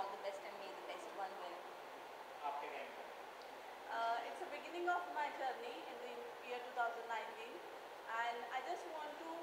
all the best and may the best one win. Uh, it's the beginning of my journey in the year 2019 and I just want to